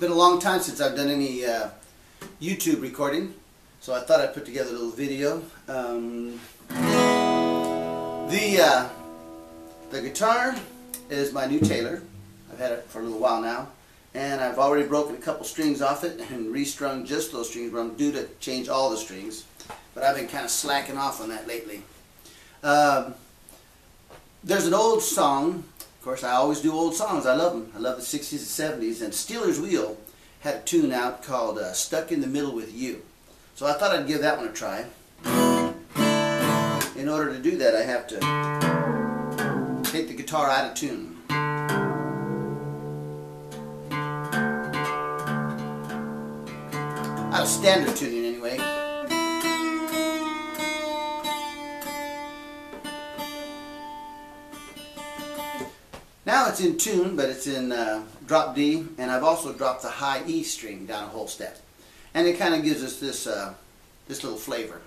been a long time since I've done any uh, YouTube recording, so I thought I'd put together a little video. Um, the uh, the guitar is my new Taylor. I've had it for a little while now, and I've already broken a couple strings off it and restrung just those strings. But I'm due to change all the strings, but I've been kind of slacking off on that lately. Um, there's an old song of course, I always do old songs. I love them. I love the 60s and 70s. And Stealers Wheel had a tune out called uh, Stuck in the Middle with You. So I thought I'd give that one a try. In order to do that, I have to take the guitar out of tune. Out of standard tuning, Now it's in tune, but it's in uh, drop D, and I've also dropped the high E string down a whole step. And it kind of gives us this, uh, this little flavor.